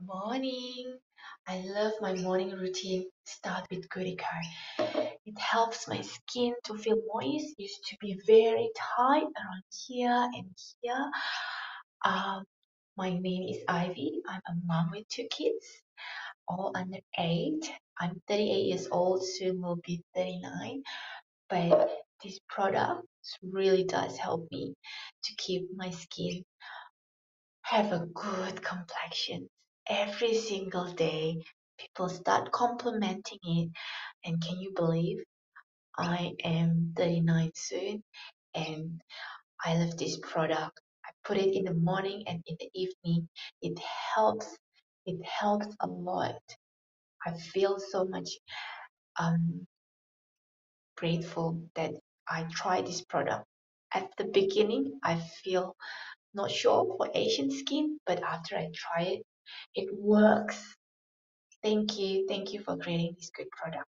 Morning. I love my morning routine. Start with Goodieco. It helps my skin to feel moist. Used to be very tight around here and here. Um, my name is Ivy. I'm a mom with two kids, all under eight. I'm 38 years old, soon will be 39. But this product really does help me to keep my skin have a good complexion every single day. People start complimenting it, and can you believe I am 39 soon and I love this product. I put it in the morning and in the evening. It helps. It helps a lot. I feel so much um grateful that I tried this product. At the beginning, I feel not sure for Asian skin, but after I try it, it works. Thank you. Thank you for creating this good product.